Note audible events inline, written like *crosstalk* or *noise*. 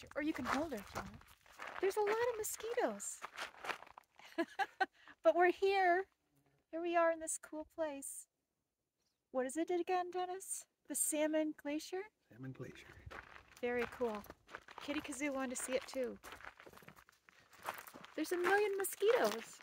picture, Or you can hold her if you want. There's a lot of mosquitoes. *laughs* but we're here. Here we are in this cool place. What is it again, Dennis? The Salmon Glacier? Salmon Glacier. Very cool. Kitty Gazoo wanted to see it too. There's a million mosquitoes.